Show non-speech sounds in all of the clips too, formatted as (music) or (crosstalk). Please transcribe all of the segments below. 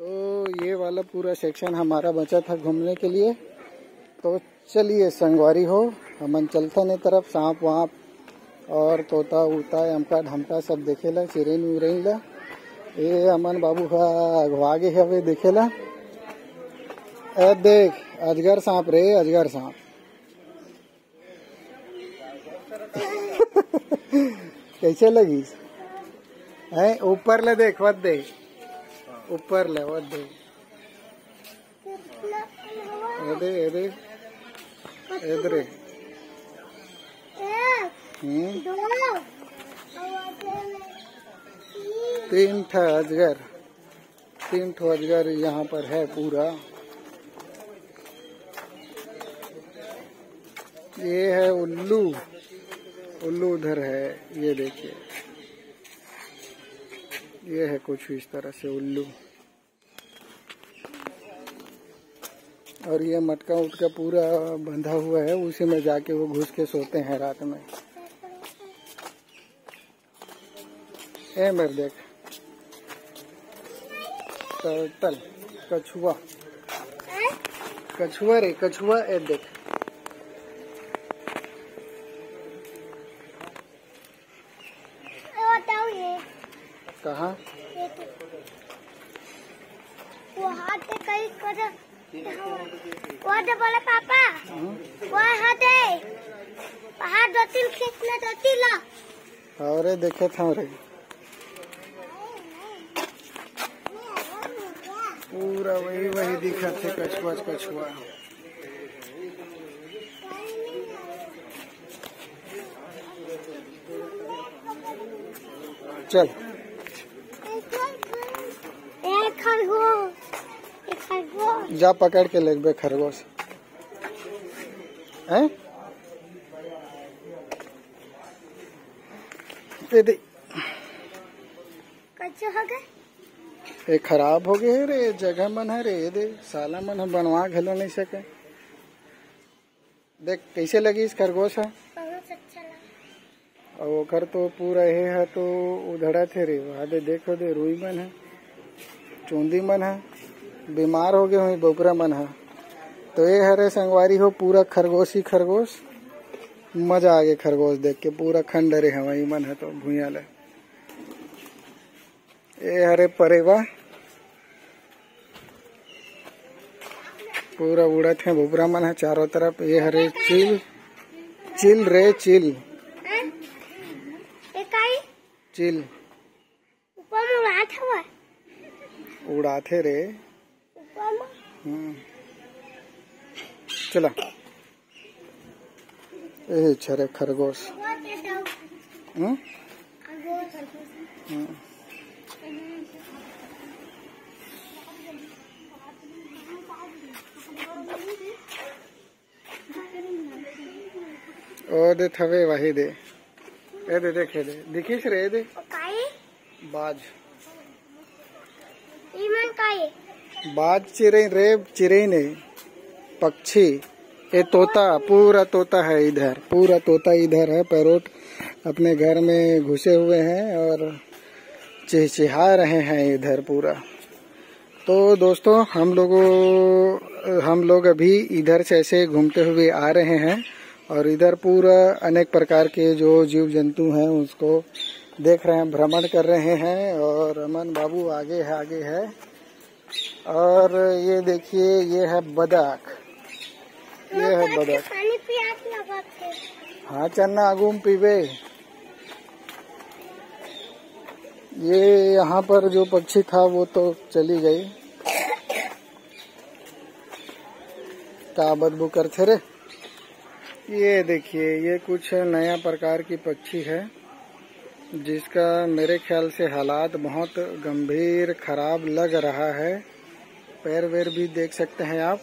तो ये वाला पूरा सेक्शन हमारा बचा था घूमने के लिए। तो चलिए, संगवारी हो, हमन चलते ने तरफ़, सांप वाप और तोता उता अमका ढमका सब देखेला चिरेन उरेन ला ये अमन बाबू का अगवागे हवे देखेला। ए देख, अजगर सांप रे, अजगर सांप। (laughs) कैसे लगी? है, ऊपर ले देख वत दे ऊपर ले दे। एदे एदे एदरे हम्म। तीन ठा अजगर। तीन ठो अजगर यहाँ पर है पूरा। ये है उल्लू। उल्लू उधर है ये देखिए। ये है कुछ इस तरह से उल्लू। और ये मटका उटका पूरा बंधा हुआ है उसी में जाके वो घुस के सोते हैं रात में। ए मेरे देख। टर्टल कछुआ। कछुआ रे कछुआ ए देख कहा वो हाथ कहीं कर। वो दे बोले पापा वो हाथ है हाथ दो तीन खींचना दो और देखे था रे पूरा वही वही दिखा थे कछुआ कछुआ। चल। एक खरगोश जा पकड़ के ले बे खरगोश। हैं? दे हो ये खराब हो गए रे जगह मन है रे दे साला मन हम बनवा घलो नहीं सके। देख कैसे लगी इस खरगोश है? बहुत अच्छा लगा। और ओकर तो पूरा ये है तो उधड़ा थे रे वहाँ दे देखो दे रुई मन है चूंदी मन है। बीमार हो गए हुई बोकरा मन है। तो ये हरे संगवारी हो पूरा खरगोश ही खरगोश। मज़ा आ गया खरगोश देख के पूरा खंडरे हवाई मन है तो भूया ले। ये हरे परेवा। पूरा उड़त है बोबरा मन है चारों तरफ़ ये हरे चिल। चिल रे चिल। हैं? चिल। ऊपर उड़ा था उड़ाते रे। चला। ए छरे खरगोश। दे हम्म? हम्म। ओ दे थवे वही दे। ए दे देखे दे दिखिस रे दे। काई बाज। ईमान काई बाज चिरे रे, चिरे नहीं पक्षी ये तोता, पूरा तोता है इधर, पूरा तोता इधर है, पैरोट अपने घर में घुसे हुए हैं और चिहचिहा रहे हैं इधर पूरा। तो दोस्तों, हम लोगों, हम लोग अभी इधर से ऐसे घूमते हुए आ रहे हैं और इधर पूरा अनेक प्रकार के जो जीव जंतु हैं उसको देख रहे हैं, भ्रमण कर रहे हैं और अमन बाबू आगे है आगे है। और ये देखिए ये है बदक ये है बदक थे हाँ चन्ना आगूम पीबे ये यहाँ पर जो पक्षी था वो तो चली गई। का बदबू करते रे ये देखिए ये कुछ नया प्रकार की पक्षी है जिसका मेरे ख्याल से हालात बहुत गंभीर खराब लग रहा है। पैर वैर भी देख सकते हैं आप।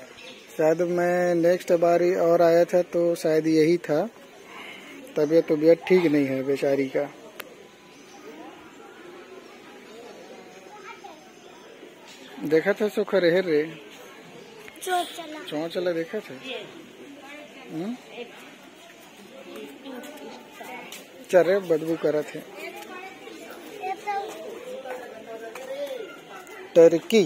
शायद मैं नेक्स्ट बारी और आया था तो शायद यही था। तबीयत तबीयत ठीक नहीं है बेचारी का। देखा था सुख रहे रे? जो चला। देखा था? हम्म? चरे बदबू करा थे। टर्की।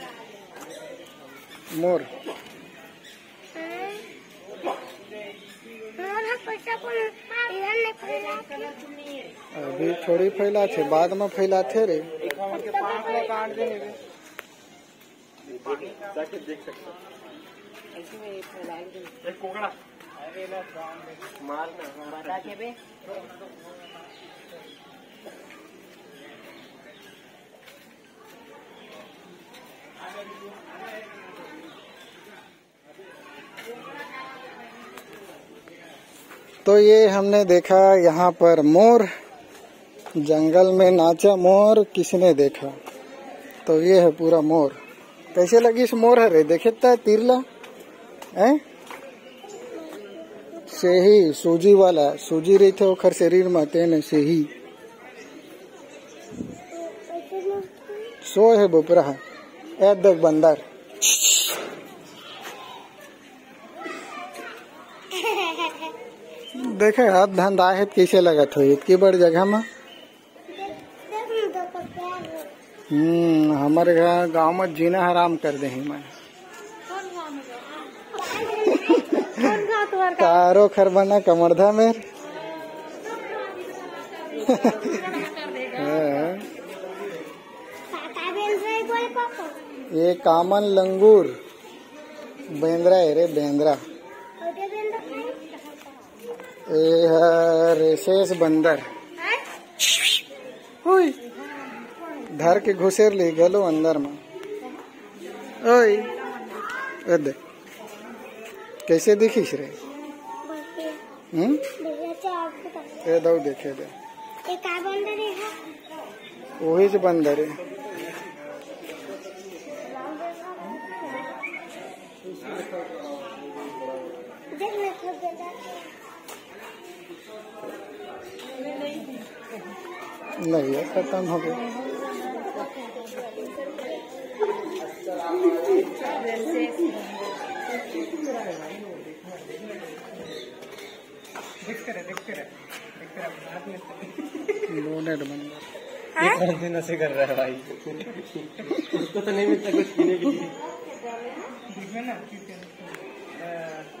मोर अभी थोड़ी फैला थे बाद में फैला थे रे। तो ये हमने देखा यहाँ पर मोर, जंगल में नाचा मोर, किसने देखा? तो ये है पूरा मोर। कैसे लगी इस मोर है रे देखे ता तिरला, है? सेही, सूजी वाला। सूजी रही थे, ओखर शरीर में तेने सेही। सो है बोपरा ए देख बंदर। (laughs) देखे हाथ धंधा है कैसे लगत हो इतनी बड़ जगह में। हम्म हमारे गाँव में जीना हराम कर दे मैं तारो खर बना कमरधा में हाँ, ये कामन लंगूर। बेंद्रा है रे बेंद्रा। रेसेस बंदर। हुई धर के घुसेर ली गलो अंदर में। ओए ए कैसे दिखिस रे? हम्म? ए दो देखे दे। वही जो बंदर है। नहीं है खत्म हो? गया लोनेड बंदर नशे कर रहा है भाई। उसको तो नहीं मिलता कुछ पीने के लिए। (laughs)